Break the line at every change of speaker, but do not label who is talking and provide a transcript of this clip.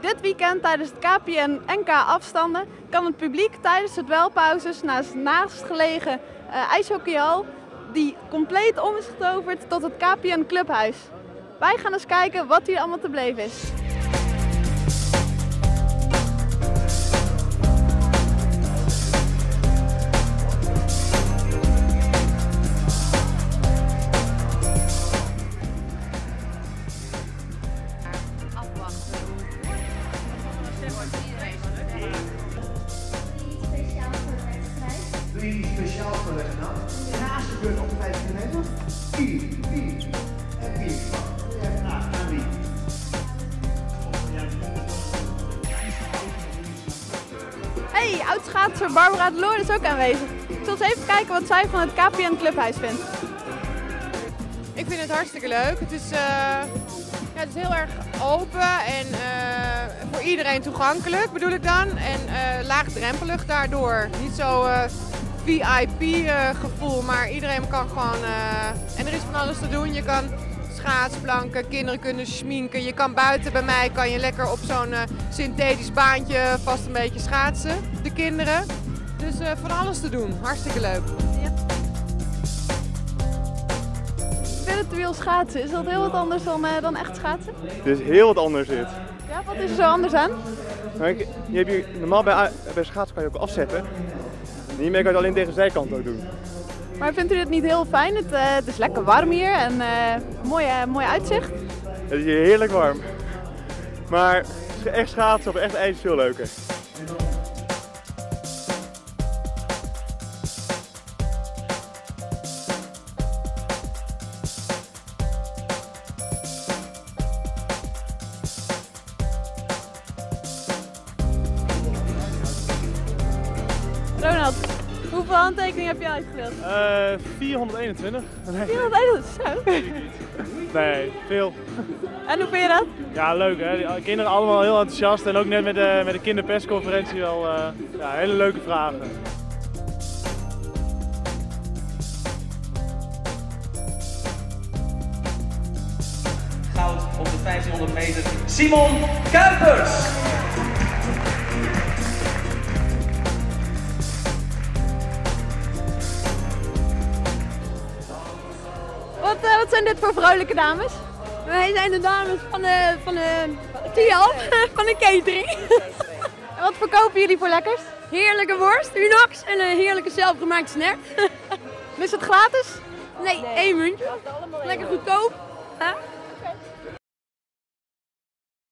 Dit weekend tijdens het KPN NK afstanden kan het publiek tijdens de dwelpauzes naast naastgelegen uh, ijshockeyhal die compleet om is getoverd tot het KPN Clubhuis. Wij gaan eens kijken wat hier allemaal te beleven is.
Drie speciaal gelegd nou. Naast de beurt op 5 kilometer. 4, 4 en 4. Even na, aan wie?
Hey, oud-schaatser Barbara de Loor is ook aanwezig. Ik zal eens even kijken wat zij van het KPN Clubhuis vindt.
Ik vind het hartstikke leuk. Het is, eh, ja, het is heel erg open en eh, voor iedereen toegankelijk bedoel ik dan. En eh, laagdrempelig daardoor. Niet zo eh, VIP-gevoel, maar iedereen kan gewoon... eh, en er is van alles te doen. Je kan schaatsplanken, kinderen kunnen schminken. Je kan buiten bij mij kan je lekker op zo'n eh, synthetisch baantje vast een beetje schaatsen. De kinderen. Dus eh, van alles te doen. Hartstikke leuk.
Spiritueel schaatsen, is dat heel wat anders dan, eh, dan echt schaatsen?
Het is heel wat anders dit.
Ja, wat is er zo anders aan?
Ik- je hebt hier, normaal bij, bij schaatsen kan je ook afzetten. En hiermee kan je het alleen tegen de zijkant ook doen.
Maar vindt u dit niet heel fijn? Het, eh, het is lekker warm hier en eh, mooi, eh, mooi uitzicht.
Het is hier heerlijk warm. Maar echt schaatsen op echt ijs is veel leuker.
Hoeveel handtekeningen heb je uitgedeeld?
Eh 421. Nee,
400 zo.
nee, veel.
En hoe vind je dat?
Ja, leuk hè. Die kinderen allemaal heel enthousiast en ook net met de, met de kinderpersconferentie wel eh, ja, hele leuke vragen.
goud op de 1500 meter. Simon Kuipers.
Wat, eh, wat zijn dit voor vrolijke dames?
Wij zijn de dames van de, van de TIAP, van de catering.
En wat verkopen jullie voor lekkers?
Heerlijke worst, Unox en een heerlijke zelfgemaakte snack.
Is het gratis?
Nee, één muntje. Lekker goedkoop.